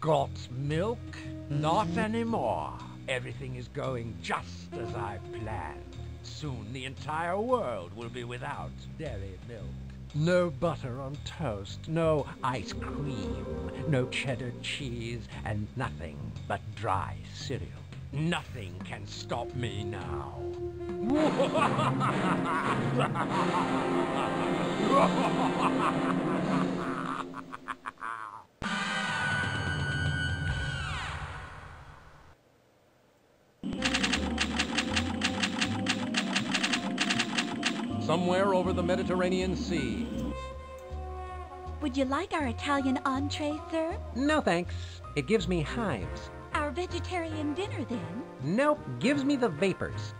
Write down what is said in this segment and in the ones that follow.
Got milk? Not anymore. Everything is going just as I planned. Soon the entire world will be without dairy milk. No butter on toast, no ice cream, no cheddar cheese, and nothing but dry cereal. Nothing can stop me now. The Mediterranean Sea. Would you like our Italian entree, sir? No thanks. It gives me hives. Our vegetarian dinner, then? Nope, gives me the vapors.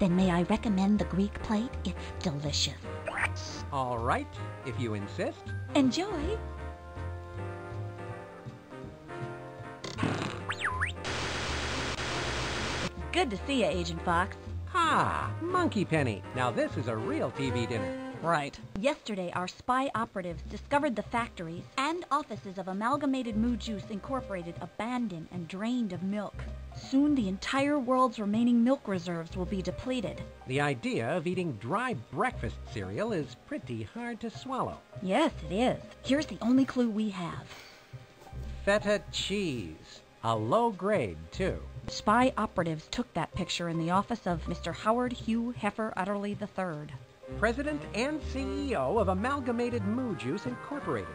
Then may I recommend the Greek plate? It's delicious. All right, if you insist. Enjoy. Good to see you, Agent Fox. Ah, Monkey Penny. Now this is a real TV dinner. Right. Yesterday, our spy operatives discovered the factories and offices of Amalgamated Moo Juice Incorporated abandoned and drained of milk. Soon, the entire world's remaining milk reserves will be depleted. The idea of eating dry breakfast cereal is pretty hard to swallow. Yes, it is. Here's the only clue we have. Feta cheese. A low grade, too. Spy operatives took that picture in the office of Mr. Howard Hugh Heifer Udderly III. President and CEO of Amalgamated Moo Juice Incorporated.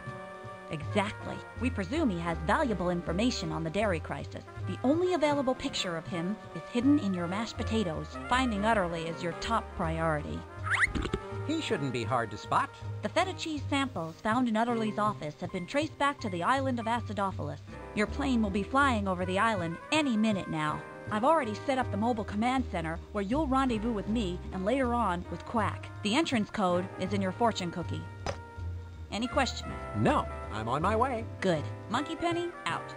Exactly. We presume he has valuable information on the dairy crisis. The only available picture of him is hidden in your mashed potatoes. Finding Udderly is your top priority. He shouldn't be hard to spot. The feta cheese samples found in Udderly's office have been traced back to the island of Acidophilus. Your plane will be flying over the island any minute now. I've already set up the mobile command center where you'll rendezvous with me and later on with Quack. The entrance code is in your fortune cookie. Any questions? No, I'm on my way. Good. Monkey Penny, out.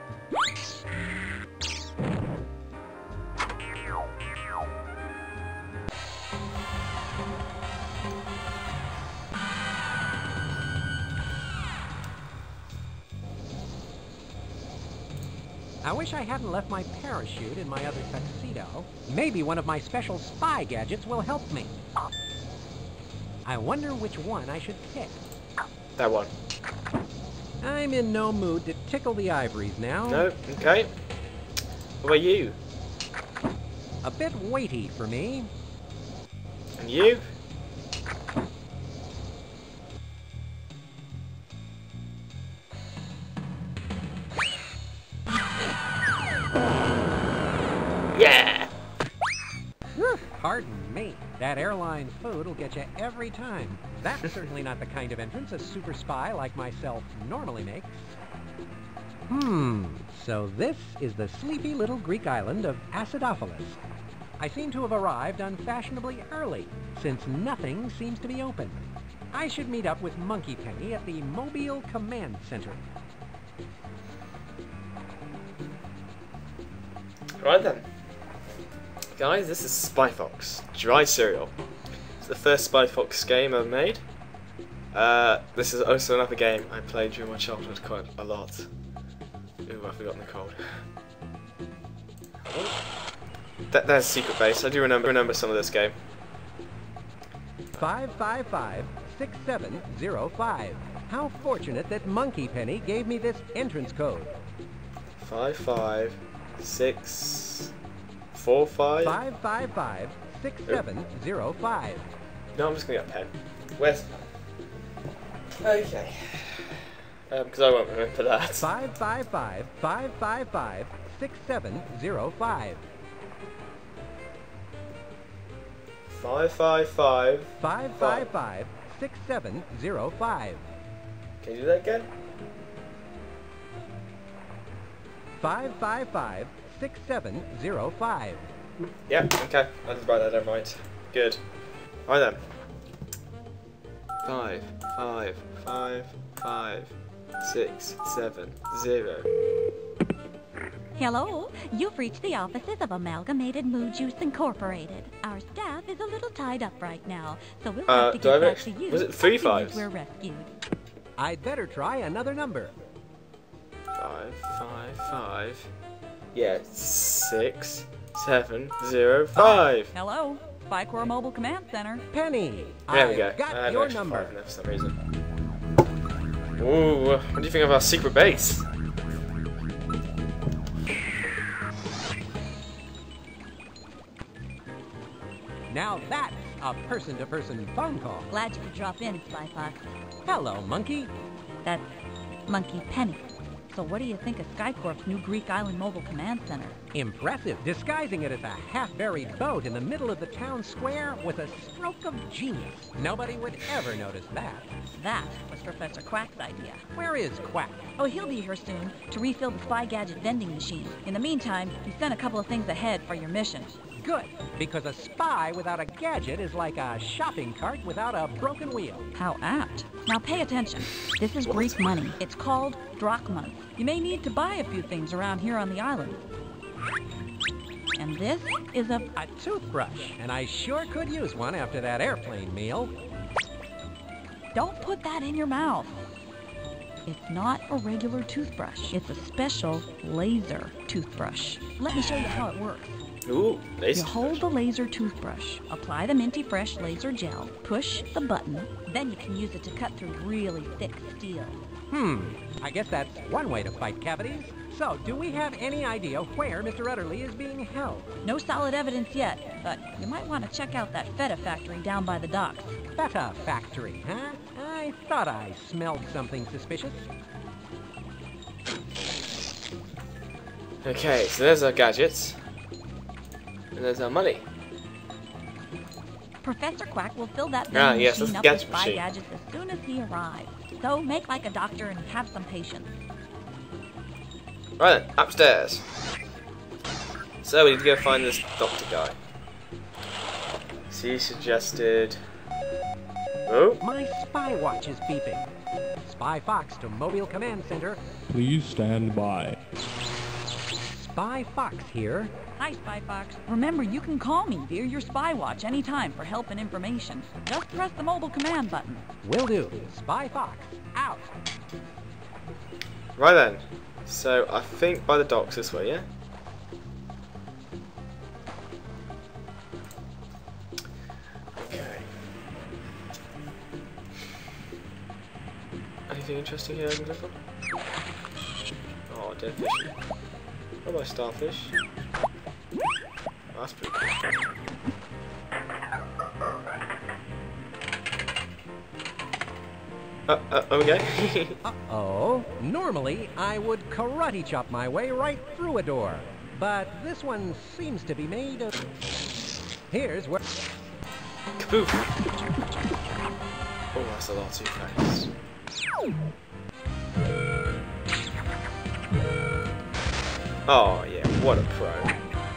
I wish I hadn't left my parachute in my other tuxedo. Maybe one of my special spy gadgets will help me. I wonder which one I should pick. That one. I'm in no mood to tickle the ivories now. No, okay. What about you? A bit weighty for me. And you? That airline food will get you every time. That's certainly not the kind of entrance a super spy like myself normally makes. Hmm, so this is the sleepy little Greek island of Acidophilus. I seem to have arrived unfashionably early, since nothing seems to be open. I should meet up with Monkey Penny at the Mobile Command Center. Right then. Guys, this is Spy Fox, Dry Cereal. It's the first Spy Fox game I've made. Uh, this is also another game I played during my childhood quite a lot. Ooh, I've forgotten the code. That, there's Secret Base. I do remember remember some of this game. 555-6705. How fortunate that Monkey Penny gave me this entrance code. Five five six four five. 555-6705. No, I'm just gonna get a pen. Where's? Okay. Um, because I won't remember that. 555-555-6705. Five five five. 555-6705. Can you do that again? 555-6705. Yeah. Okay. I just write that down right. Good. Right then. Five five five five six seven zero. Hello, you've reached the offices of Amalgamated Moo Juice Incorporated. Our staff is a little tied up right now, so we'll Uh, have to do I get back have to ex- you was it as three soon as we're rescued. I'd better try another number. Five, five, five. Yeah, six, seven, zero, five. Oh, hello, Spycore Mobile Command Center. Penny, There I've we go. got I had your number. five in for some reason. Ooh, what do you think of our secret base? Now that's a person-to-person phone call. Glad you could drop in, Spy Fox. Hello, monkey. That's Monkey Penny. So what do you think of Skycorp's new Greek Island Mobile Command Center? Impressive, disguising it as a half-buried boat in the middle of the town square with a stroke of genius. Nobody would ever notice that. That was Professor Quack's idea. Where is Quack? Oh, he'll be here soon to refill the Spy Gadget vending machine. In the meantime, he sent a couple of things ahead for your mission. Good, because a spy without a gadget is like a shopping cart without a broken wheel. How apt. Now pay attention. This is Greek money. It's called drachmas. You may need to buy a few things around here on the island. And this is a... A toothbrush, and I sure could use one after that airplane meal. Don't put that in your mouth. It's not a regular toothbrush. It's a special laser toothbrush. Let me show you how it works. Ooh, laser. You hold the laser toothbrush, apply the Minty Fresh laser gel, push the button, then you can use it to cut through really thick steel. Hmm, I guess that's one way to fight cavities. So, do we have any idea where Mr. Udderly is being held? No solid evidence yet, but you might want to check out that feta factory down by the docks. Feta factory, huh? I thought I smelled something suspicious. Okay, so there's our gadgets. And there's our money. Professor Quack will fill that Ah, vending yes, machine that's up the with gadget spy machine. gadgets as soon as he arrives. So make like a doctor and have some patience. Right then, upstairs. So we need to go find this doctor guy. So he suggested. Oh, My spy watch is beeping. Spy Fox to Mobile Command Center. Please stand by. Spy Fox here. Hi, Spy Fox. Remember, you can call me via your spy watch anytime for help and information. Just press the mobile command button. Will do. Spy Fox, out. right then. So I think by the docks this way, yeah? Okay. Anything interesting here I can click on? Oh, dead fish. What about starfish? Oh, that's pretty cool. Uh, uh, okay. Uh-oh. Normally, I would karate chop my way right through a door. But this one seems to be made of... Here's where... Kaboof! Oh, that's a lot too fast. Oh, yeah, what a pro.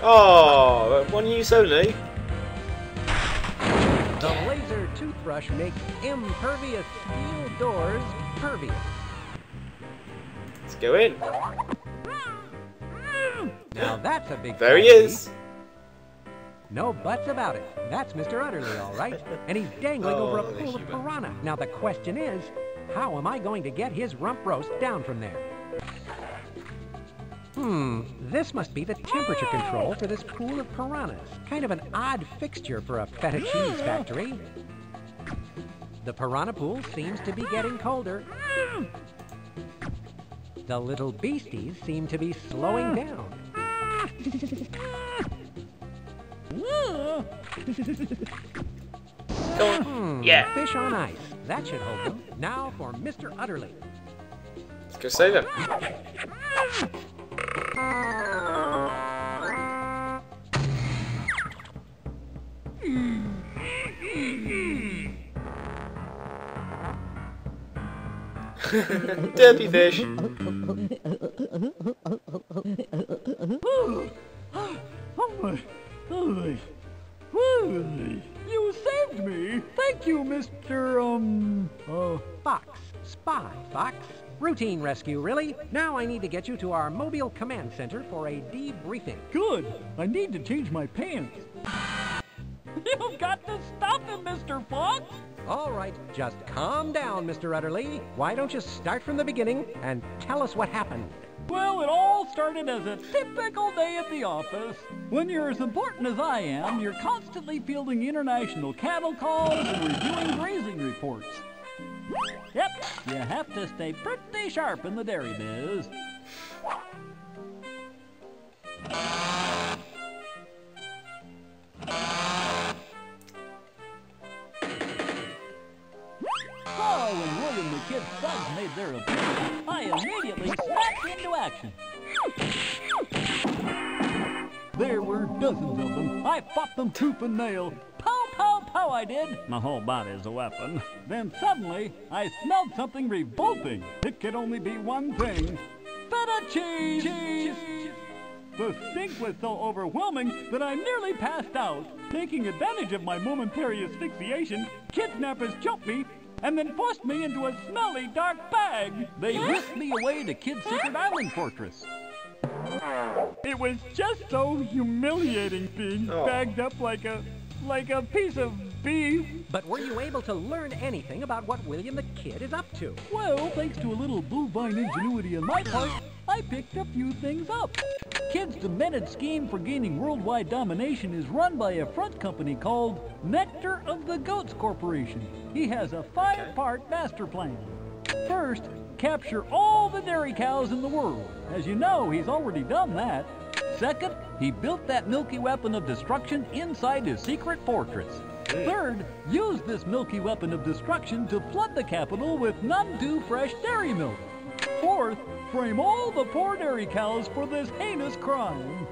Oh, one use only. Toothbrush makes impervious steel doors pervious. Let's go in. Now that's a big There he is. No buts about it. That's Mr. Udderly, all right. And he's dangling over a Oh, pool of piranha. Now the question is, how am I going to get his rump roast down from there? Hmm, this must be the temperature control for this pool of piranhas. Kind of an odd fixture for a feta cheese factory. The piranha pool seems to be getting colder. The little beasties seem to be slowing down. Hmm, Yeah. Fish on ice. That should hold them. Now for Mr. Udderly. Let's go save him. Dirty fish. You saved me. Thank you, Mr. Um. Uh, Fox. Spy. Fox. Routine rescue, really. Now I need to get you to our mobile command center for a debriefing. Good. I need to change my pants. You've got to stop him, Mr. Fox. All right, just calm down, Mr. Udderly. Why don't you start from the beginning and tell us what happened? Well, it all started as a typical day at the office. When you're as important as I am, you're constantly fielding international cattle calls and reviewing grazing reports. Yep, you have to stay pretty sharp in the dairy biz. William the Kid Suggs made their appearance, I immediately snapped into action. There were dozens of them. I fought them tooth and nail. Pow, pow, pow, I did. My whole body's a weapon. Then suddenly, I smelled something revolting. It could only be one thing. Feta cheese! cheese. The stink was so overwhelming that I nearly passed out. Taking advantage of my momentary asphyxiation, kidnappers jumped me and then forced me into a smelly dark bag. They whisked me away to Kid Secret Island Fortress. It was just so humiliating being Oh. bagged up like a like a piece of beef. But were you able to learn anything about what William the Kid is up to? Well, thanks to a little bovine ingenuity on my part, I picked a few things up. Kid's demented scheme for gaining worldwide domination is run by a front company called Nectar of the Goats Corporation. He has a five-part master plan. First, capture all the dairy cows in the world. As you know, he's already done that. Second, he built that milky weapon of destruction inside his secret fortress. Third, use this milky weapon of destruction to flood the capital with none too fresh dairy milk. Fourth, frame all the poor dairy cows for this heinous crime.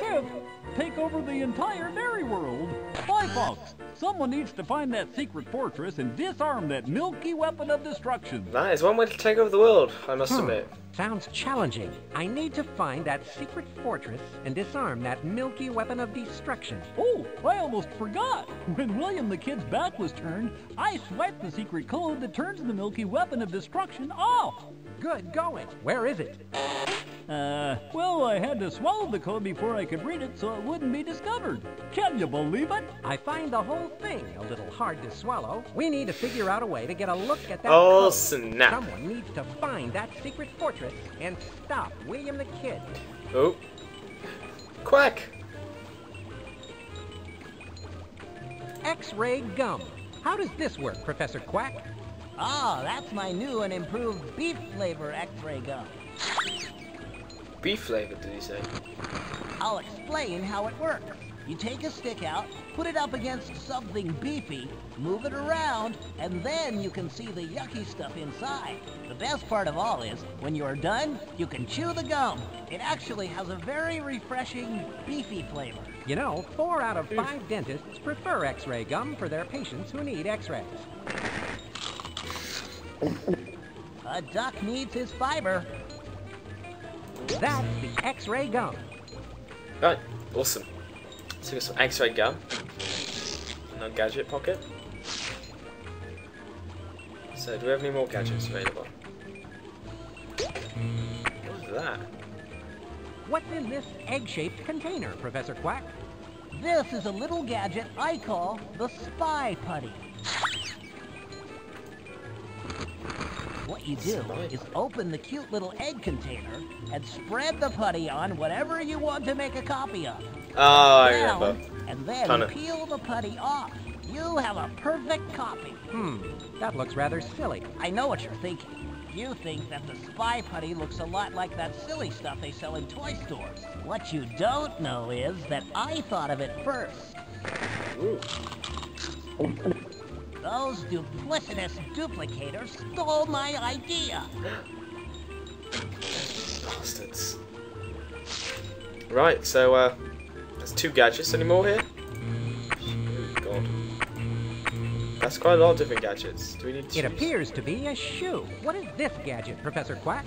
Fifth, take over the entire dairy world. Fox, someone needs to find that secret fortress and disarm that milky weapon of destruction. That is one way to take over the world, I must Hmm. admit. Sounds challenging. I need to find that secret fortress and disarm that milky weapon of destruction. Oh, I almost forgot. When William the Kid's back was turned, I swiped the secret code that turns the milky weapon of destruction off. Good going. Where is it? Uh, well, I had to swallow the code before I could read it so it wouldn't be discovered. Can you believe it? I find the whole thing a little hard to swallow. We need to figure out a way to get a look at that Oh, code. snap. Someone needs to find that secret fortress and stop William the Kid. Oh. Quack! X-ray gum. How does this work, Professor Quack? Ah, that's my new and improved beef flavor X-ray gum. Beef flavored, did he say? I'll explain how it works. You take a stick out, put it up against something beefy, move it around, and then you can see the yucky stuff inside. The best part of all is, when you're done, you can chew the gum. It actually has a very refreshing, beefy flavor. You know, four out of five dentists prefer X-ray gum for their patients who need X-rays. A duck needs his fiber. That's the X-ray gun. Right, awesome. So we got some X-ray gum. No gadget pocket. So do we have any more gadgets available? What is that? What's in this egg-shaped container, Professor Quack? This is a little gadget I call the Spy Putty. You do is open the cute little egg container and spread the putty on whatever you want to make a copy of. Oh, I Down, remember. and then Kinda. peel the putty off. You have a perfect copy. Hmm, that looks rather silly. I know what you're thinking. You think that the spy putty looks a lot like that silly stuff they sell in toy stores. What you don't know is that I thought of it first. Ooh. Those duplicitous duplicators stole my idea. Bastards. Right, so uh, there's two gadgets. anymore here? Oh, God. That's quite a lot of different gadgets. Do we need to It appears to be a shoe. What is this gadget, Professor Quack?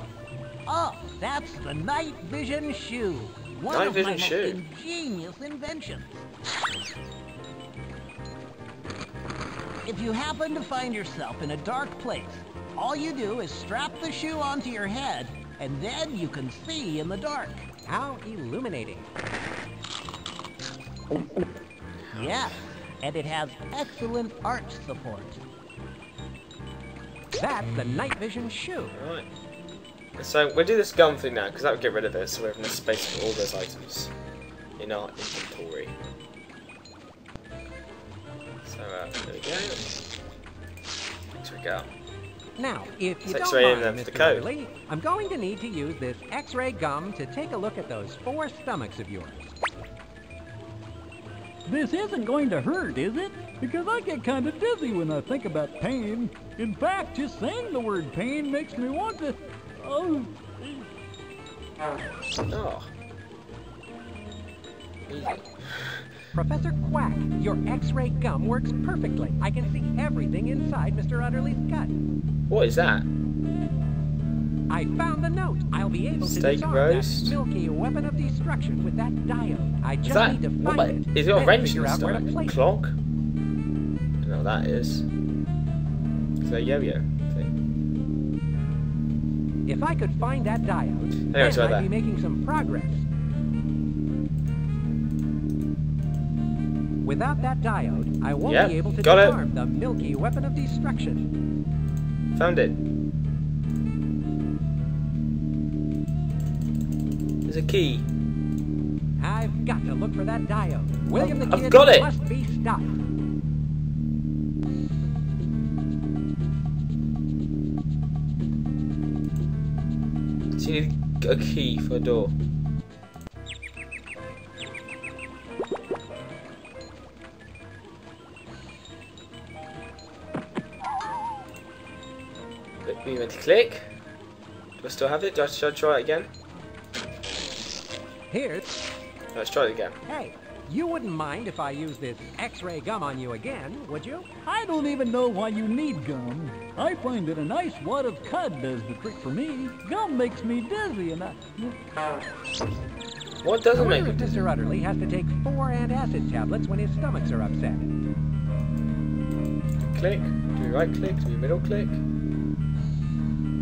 Oh, that's the night vision shoe. One Night of vision my most shoe. ingenious inventions. If you happen to find yourself in a dark place, All you do is strap the shoe onto your head, and then you can see in the dark. How illuminating. Yeah, and it has excellent arch support. That's the night vision shoe. Right. So we'll do this gun thing now, because that would get rid of it, so we have enough space for all those items in our inventory. So uh, there we go. There we go. Now, if you don't mind, then for the Mr. code. I'm going to need to use this X-ray gum to take a look at those four stomachs of yours. This isn't going to hurt, is it? Because I get kind of dizzy when I think about pain. In fact, just saying the word pain makes me want to. Oh, Oh. Easy. Professor Quack, your X-ray gum works perfectly. I can see everything inside Mr. Udderly's gut. What is that? I found the note. I'll be able to Steak disarm roast. that milky weapon of destruction with that diode. I Is just that need to what find about, it. is it then wrench in figure the out where to stomach? place it. Clock? I don't know what that is. Is that a yo-yo thing? If I could find that diode, Anyway, then I'd be making some progress. Without that diode, I won't Yep, be able to got it. the milky weapon of destruction. Found it. There's a key. I've got to look for that diode. William the I've Kid got it. must be stopped. So you need a key for a door. Wait, to click. Do I still have it? Do I, should I try it again? Here. Let's try it again. Hey, you wouldn't mind if I used this X-ray gum on you again, would you? I don't even know why you need gum. I find that a nice wad of cud does the trick for me. Gum makes me dizzy, and I. What doesn't make wonder it? if Mr. Udderly has to take four antacid tablets when his stomachs are upset. Click. Do we right click? Do we middle click?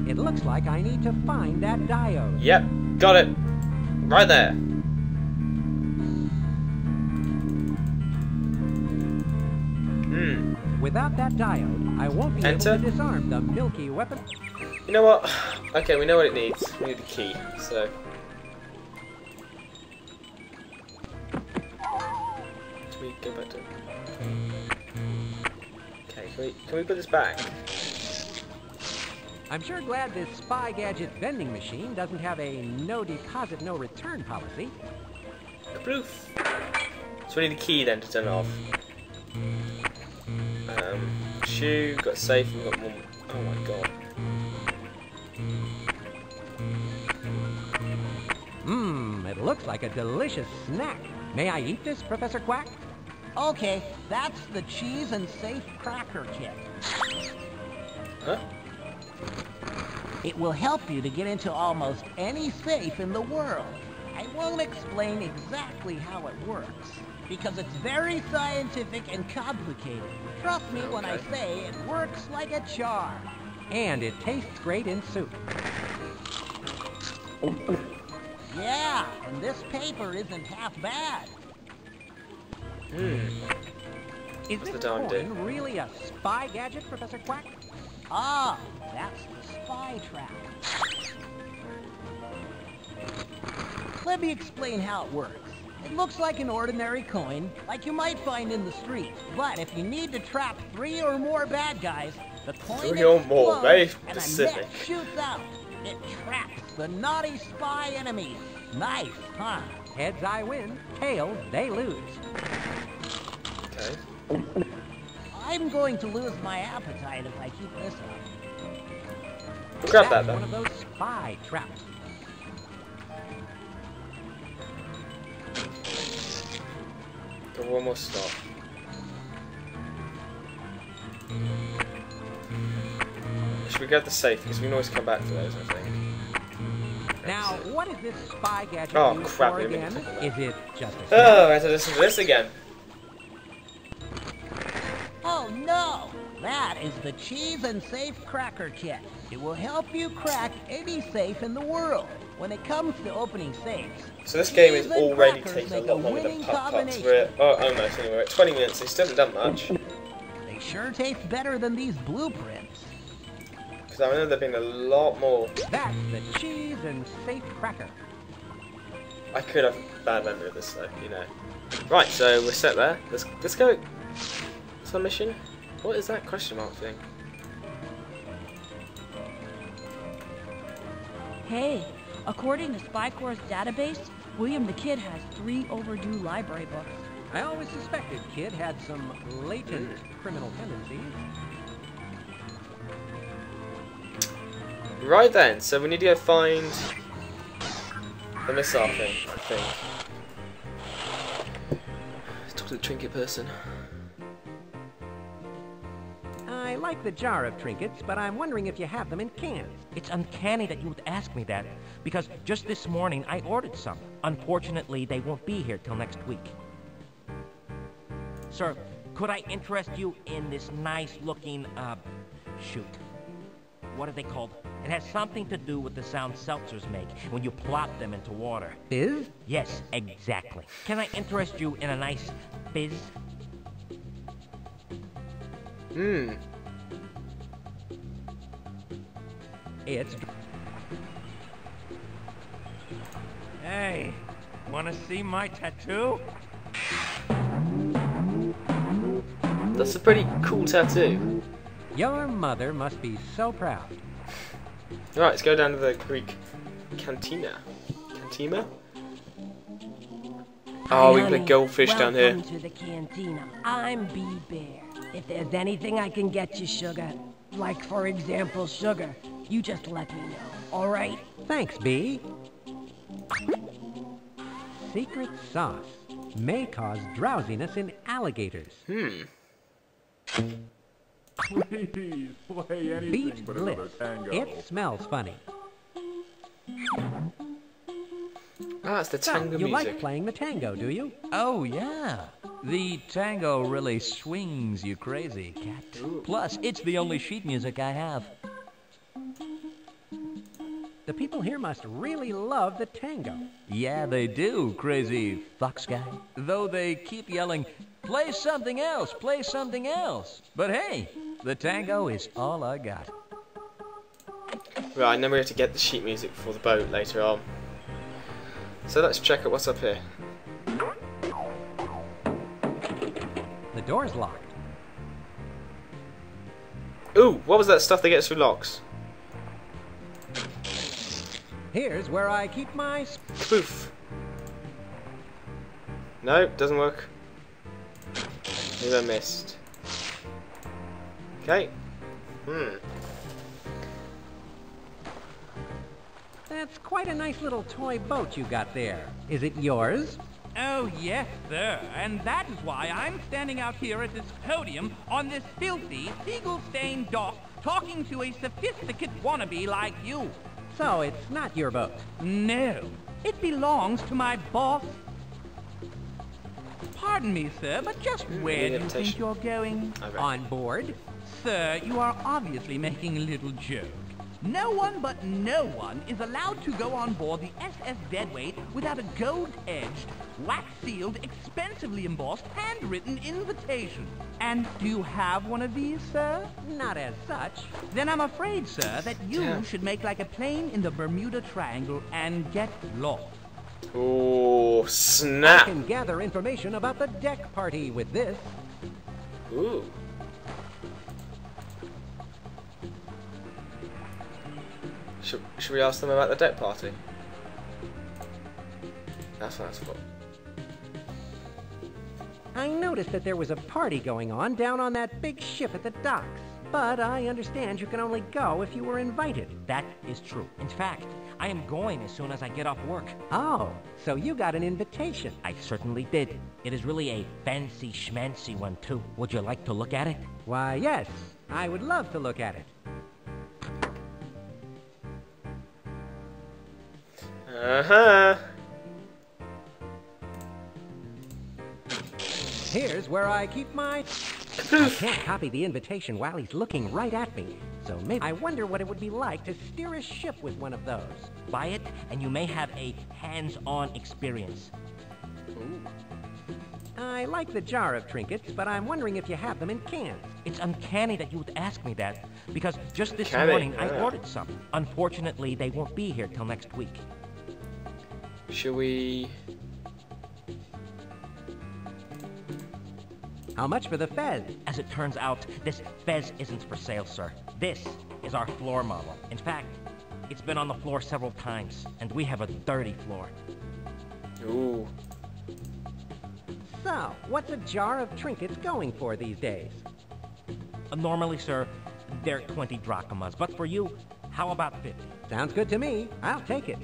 It looks like I need to find that diode. Yep, got it. Right there. Hmm. Without that diode, I won't be Enter. able to disarm the milky weapon. You know what? Okay, we know what it needs. We need the key. So. Can we go back to? Okay, can we can we put this back? I'm sure glad this spy gadget vending machine doesn't have a no deposit, no return policy. Kabloof. So we need the key then to turn it off. Um, shoe, got safe, and got one. Oh my god. Mmm, it looks like a delicious snack. May I eat this, Professor Quack? Okay, that's the cheese and safe cracker kit. Huh? It will help you to get into almost any safe in the world. I won't explain exactly how it works, because it's very scientific and complicated. Trust me when I say it works like a charm. And it tastes great in soup. Yeah, and this paper isn't half bad. Hmm. Is What's this coin really a spy gadget, Professor Quack? Ah, that's the spy trap. Let me explain how it works. It looks like an ordinary coin, like you might find in the street. But if you need to trap three or more bad guys, the coin Three or more, explodes very and a net shoots out. It traps the naughty spy enemies. Nice, huh? Heads I win, tails they lose. Okay. I'm going to lose my appetite if I keep this up. Grab that That's one of those spy traps. Got one more stop. Should we grab the safe? Because we can always come back to those, I think. Now, what is this spy gadget Oh, crap, for again? mean to talk Is it just a Oh, I have to listen to this again. No! That is the Cheese and Safe Cracker Kit. It will help you crack any safe in the world. When it comes to opening safes, So this game is already taking a lot longer than Putt Putts. We're at, oh, almost anyway. We're at 20 minutes, so still haven't done much. They sure taste better than these blueprints. Because I know there've been a lot more. That's the cheese and safe cracker. I could have bad memory of this though, you know. Right, so we're set there. Let's let's go. What's our mission? What is that question mark thing? Hey, according to Spycore's database, William the Kid has three overdue library books. I always suspected Kid had some latent mm. criminal tendencies. Right then, so we need to go find the missile thing, I think. Let's talk to the trinket person. Like the jar of trinkets, but I'm wondering if you have them in cans. It's uncanny that you would ask me that, because just this morning I ordered some. Unfortunately, they won't be here till next week. Sir, could I interest you in this nice looking, uh, shoot. What are they called? It has something to do with the sound seltzers make when you plop them into water. Fizz? Yes, exactly. Can I interest you in a nice fizz? Hmm. It's Hey, wanna see my tattoo? That's a pretty cool tattoo. your mother must be so proud. Right, let's go down to the Greek cantina. Cantina? Oh, we can play goldfish down here. Welcome to the cantina. I'm B Bear. If there's anything I can get you, sugar, like for example sugar, you just let me know. All right? Thanks, B. Secret sauce may cause drowsiness in alligators. Hmm. Please play anything Beat but another bliss. tango. It smells funny. Ah, it's the So, tango you music. like playing the tango, do you? Oh, yeah. The tango really swings you crazy, cat. Plus, it's the only sheet music I have. The people here must really love the tango. Yeah, they do, crazy fox guy. Though they keep yelling, play something else, play something else. But hey, the tango is all I got. Right, and then we have to get the sheet music for the boat later on. So let's check out what's up here. The door's locked. Ooh, what was that stuff that gets through locks? Here's where I keep my. Sp- Poof. No, doesn't work. Maybe I missed. Okay. Hmm. That's quite a nice little toy boat you got there. Is it yours? Oh, yes, sir. And that is why I'm standing out here at this podium on this filthy, seagull-stained dock talking to a sophisticated wannabe like you. So it's not your boat. No, it belongs to my boss. Pardon me, sir, but just where do you think you're going? Okay. On board? Sir, you are obviously making a little joke. No one but no one is allowed to go on board the SS Deadweight without a gold-edged, wax-sealed, expensively embossed, handwritten invitation. And do you have one of these, sir? Not as such. Then I'm afraid, sir, that you Yeah. should make like a plane in the Bermuda Triangle and get lost. Ooh, snap! I can gather information about the deck party with this. Ooh. Should, should we ask them about the deck party? That's what that's for. I noticed that there was a party going on down on that big ship at the docks. But I understand you can only go if you were invited. That is true. In fact, I am going as soon as I get off work. Oh, so you got an invitation. I certainly did. It is really a fancy schmancy one, too. Would you like to look at it? Why, yes, I would love to look at it. Uh huh. Here's where I keep my. I can't copy the invitation while he's looking right at me. So maybe I wonder what it would be like to steer a ship with one of those. Buy it, and you may have a hands-on experience. Ooh. I like the jar of trinkets, but I'm wondering if you have them in cans. It's uncanny that you would ask me that, because just this morning I ordered some. Unfortunately, they won't be here till next week. Should we? How much for the Fez? As it turns out, this Fez isn't for sale, sir. This is our floor model. In fact, it's been on the floor several times, and we have a dirty floor. Ooh. So, what's a jar of trinkets going for these days? Uh, normally, sir, they're 20 drachmas, but for you, how about 50? Sounds good to me. I'll take it.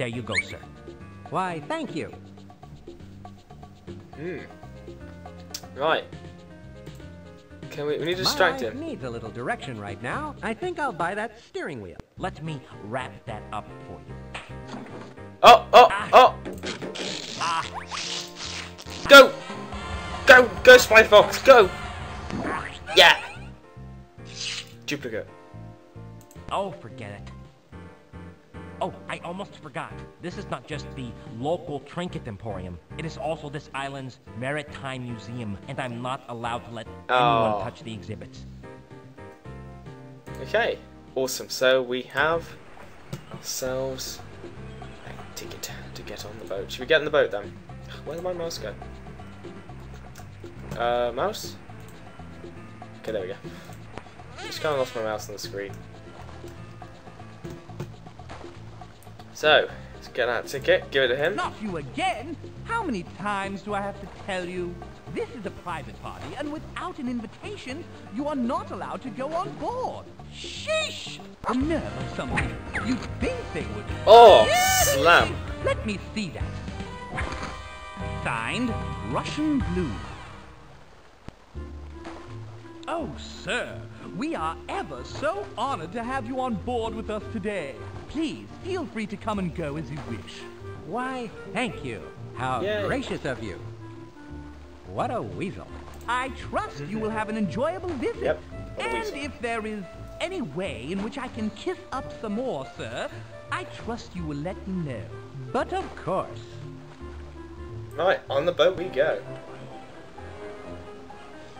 There you go, sir. Why, thank you. Hmm. Right. Can we? We need to distract him. needs a little direction right now. I think I'll buy that steering wheel. Let me wrap that up for you. Oh! Oh! Oh! Ah, Go! Go! Go, Spy Fox! Go! Yeah! Duplicate. oh, forget it. I almost forgot. This is not just the local trinket emporium. It is also this island's maritime museum, and I'm not allowed to let Oh. anyone touch the exhibits. Okay. Awesome. So we have ourselves a ticket to get on the boat. Should we get on the boat then? Where did my mouse go? Uh, mouse? Okay, there we go. Just kind of lost my mouse on the screen. So, let's get that ticket, give it to him. Not you again! How many times do I have to tell you? This is a private party, and without an invitation, you are not allowed to go on board. Sheesh! The nerve of somebody. You'd think they would. Oh, Yes! slam. Let me see that. Signed, Russian Blue. Oh, sir, we are ever so honored to have you on board with us today. Please, feel free to come and go as you wish. Why, thank you. How Yay. gracious of you. What a weasel. I trust you will have an enjoyable visit. Yep, And if there is any way in which I can kiss up some more, sir, I trust you will let me know. But of course. Right, on the boat we go.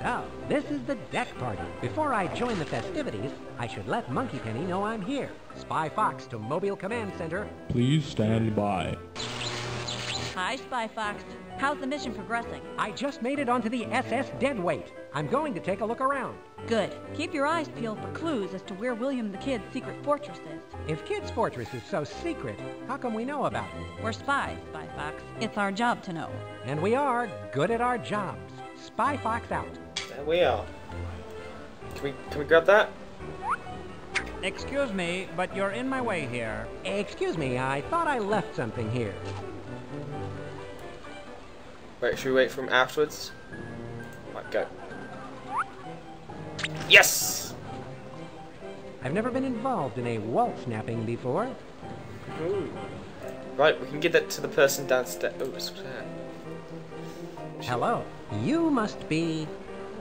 So, this is the deck party. Before I join the festivities, I should let Monkey Penny know I'm here. Spy Fox to Mobile Command Center. Please stand by. Hi, Spy Fox. How's the mission progressing? I just made it onto the SS Deadweight. I'm going to take a look around. Good. Keep your eyes peeled for clues as to where William the Kid's secret fortress is. If Kid's Fortress is so secret, how come we know about it? We're spies, Spy Fox. It's our job to know. And we are good at our jobs. Spy Fox out. There we are. Can we can we grab that? Excuse me, but you're in my way here. Excuse me, I thought I left something here. Wait, should we wait for him afterwards? Right, go. Yes! I've never been involved in a wall snapping before. Ooh. Right, we can give that to the person downstairs. Oh, what's that? Hello. You must be.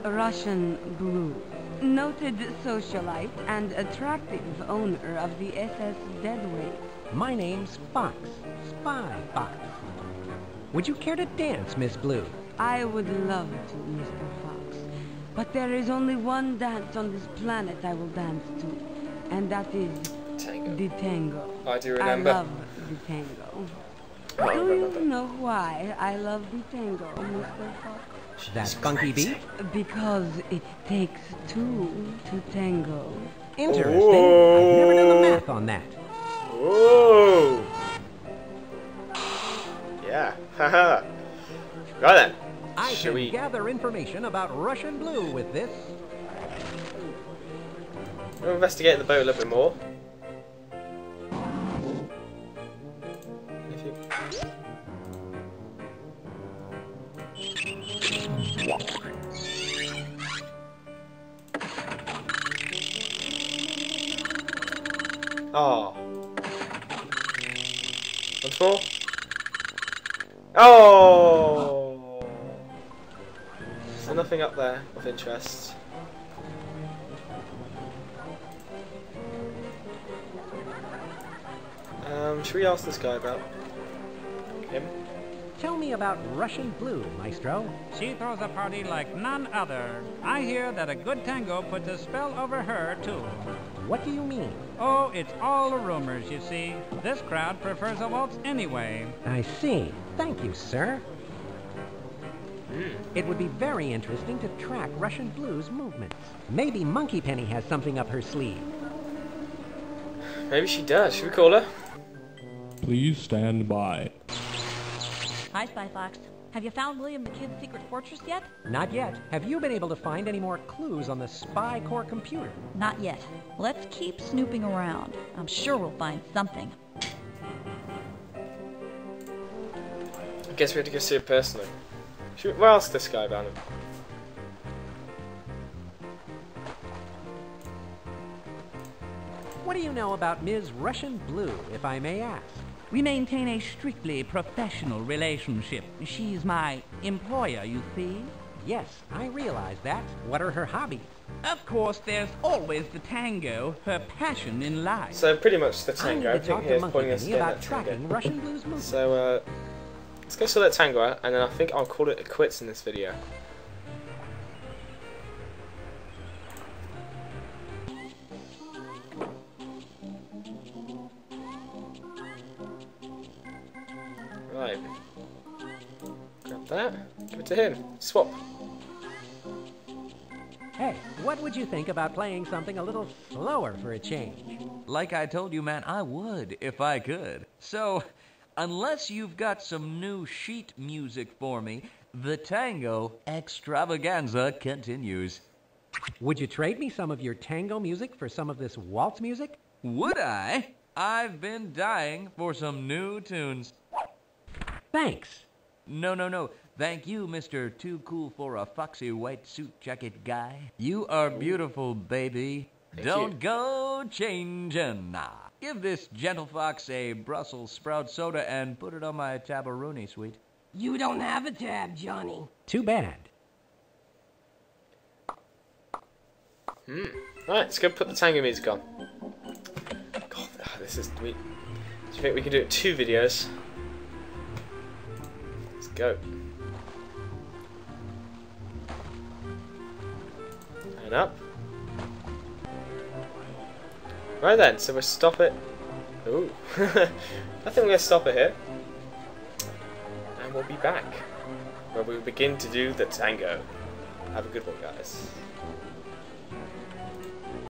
Russian Blue. Noted socialite and attractive owner of the SS Deadweight. My name's Fox. Spy Fox. Would you care to dance, Miss Blue? I would love to, Mr. Fox. But there is only one dance on this planet I will dance to, and that is Tango. the tango. I do remember. I love the tango. Oh, I Do you remember. know why I love the tango, Mr. Fox? That funky beat? Because it takes two to tango. Interesting. I've never done the math on that. Whoa! Yeah, haha. Right then. I Should can we? gather information about Russian Blue with this. We'll investigate the boat a little bit more. Oh. Once more. Oh! So nothing up there of interest. Um, should we ask this guy about him? Tell me about Russian Blue, Maestro. She throws a party like none other. I hear that a good tango puts a spell over her, too. What do you mean? Oh, it's all the rumors, you see. This crowd prefers a waltz anyway. I see. Thank you, sir. Hmm. It would be very interesting to track Russian Blue's movements. Maybe Monkey Penny has something up her sleeve. Maybe she does. Should we call her? Please stand by. Hi, Spy Fox. Have you found William the Kid's secret fortress yet? Not yet. Have you been able to find any more clues on the Spy Corps computer? Not yet. Let's keep snooping around. I'm sure we'll find something. I guess we have to go see her personally. Should we, we'll ask this guy about him. What do you know about Ms. Russian Blue, if I may ask? We maintain a strictly professional relationship. She's my employer, you see. Yes, I realize that. What are her hobbies? Of course, there's always the tango, her passion in life. So pretty much the I tango. need I to think talk to here's pointing us Penny to about tracking tango. Russian Blue's movements. So uh, let's go sort that tango and then I think I'll call it a quits in this video. To him. Swap. Hey, what would you think about playing something a little slower for a change? Like I told you, man, I would if I could. So, unless you've got some new sheet music for me, the tango extravaganza continues. Would you trade me some of your tango music for some of this waltz music? Would I? I've been dying for some new tunes. Thanks. No, no, no. Thank you, Mr. Too Cool for a Foxy White Suit Jacket Guy. You are beautiful, baby. Thank Don't you. go changing. Nah. Give this gentle fox a Brussels sprout soda and put it on my tabaroonie, sweet. You don't have a tab, Johnny. Too bad. Hmm. Right, let's go put the tango music on. God, ah, this is. We, do you think we can do it two videos? Let's go. And up. Right then, so we'll stop it. Ooh. I think we're going to stop it here. And we'll be back. Where we begin to do the tango. Have a good one, guys.